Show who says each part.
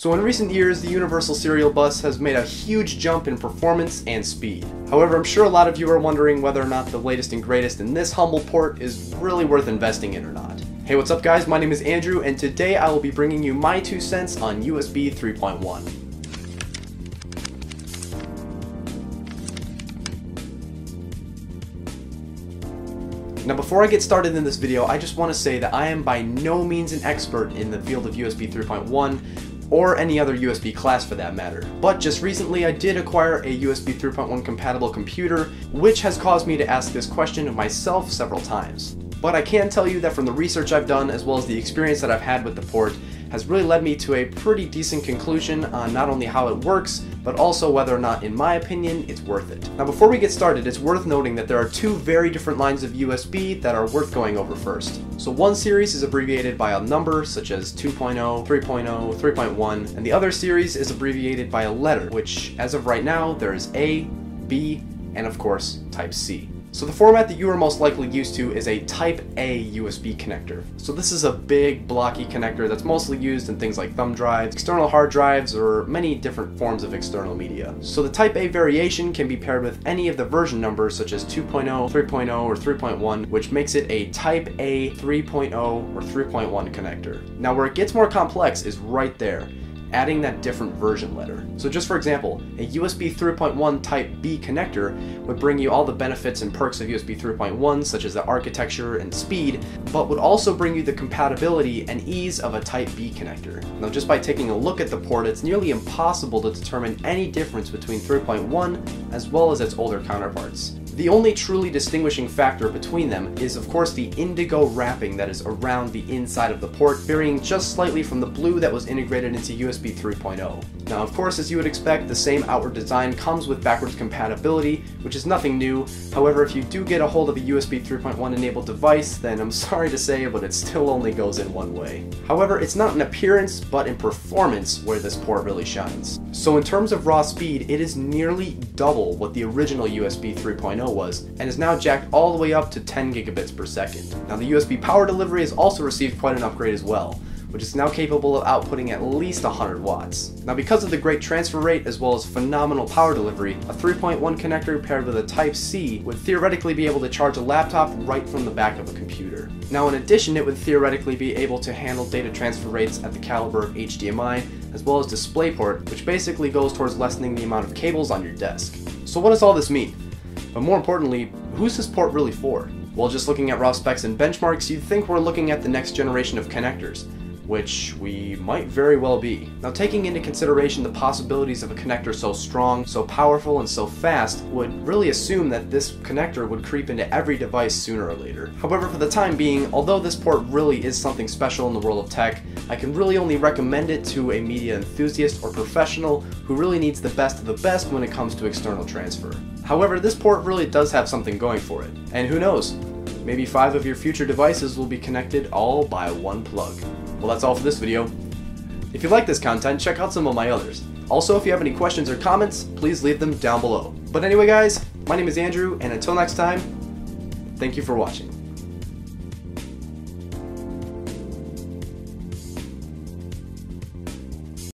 Speaker 1: So in recent years, the Universal Serial Bus has made a huge jump in performance and speed. However, I'm sure a lot of you are wondering whether or not the latest and greatest in this humble port is really worth investing in or not. Hey, what's up guys? My name is Andrew, and today I will be bringing you my two cents on USB 3.1. Now before I get started in this video, I just want to say that I am by no means an expert in the field of USB 3.1 or any other USB class for that matter. But just recently I did acquire a USB 3.1 compatible computer, which has caused me to ask this question of myself several times. But I can tell you that from the research I've done, as well as the experience that I've had with the port, has really led me to a pretty decent conclusion on not only how it works, but also whether or not, in my opinion, it's worth it. Now before we get started, it's worth noting that there are two very different lines of USB that are worth going over first. So one series is abbreviated by a number, such as 2.0, 3.0, 3.1, and the other series is abbreviated by a letter, which, as of right now, there is A, B, and of course, Type C. So the format that you are most likely used to is a Type A USB connector. So this is a big blocky connector that's mostly used in things like thumb drives, external hard drives, or many different forms of external media. So the Type A variation can be paired with any of the version numbers such as 2.0, 3.0, or 3.1, which makes it a Type A 3.0 or 3.1 connector. Now where it gets more complex is right there adding that different version letter. So just for example, a USB 3.1 Type B connector would bring you all the benefits and perks of USB 3.1 such as the architecture and speed, but would also bring you the compatibility and ease of a Type B connector. Now just by taking a look at the port, it's nearly impossible to determine any difference between 3.1 as well as its older counterparts. The only truly distinguishing factor between them is of course the indigo wrapping that is around the inside of the port, varying just slightly from the blue that was integrated into USB 3.0. Now of course as you would expect, the same outward design comes with backwards compatibility, which is nothing new, however if you do get a hold of a USB 3.1 enabled device, then I'm sorry to say but it still only goes in one way. However, it's not in appearance, but in performance where this port really shines. So in terms of raw speed, it is nearly double what the original USB 3.0 was, and is now jacked all the way up to 10 gigabits per second. Now the USB power delivery has also received quite an upgrade as well, which is now capable of outputting at least 100 watts. Now because of the great transfer rate as well as phenomenal power delivery, a 3.1 connector paired with a Type-C would theoretically be able to charge a laptop right from the back of a computer. Now in addition, it would theoretically be able to handle data transfer rates at the caliber of HDMI, as well as DisplayPort, which basically goes towards lessening the amount of cables on your desk. So what does all this mean? But more importantly, who's this port really for? Well, just looking at raw specs and benchmarks, you'd think we're looking at the next generation of connectors, which we might very well be. Now taking into consideration the possibilities of a connector so strong, so powerful, and so fast would really assume that this connector would creep into every device sooner or later. However, for the time being, although this port really is something special in the world of tech, I can really only recommend it to a media enthusiast or professional who really needs the best of the best when it comes to external transfer. However, this port really does have something going for it, and who knows, maybe five of your future devices will be connected all by one plug. Well, that's all for this video. If you like this content, check out some of my others. Also, if you have any questions or comments, please leave them down below. But anyway guys, my name is Andrew, and until next time, thank you for watching.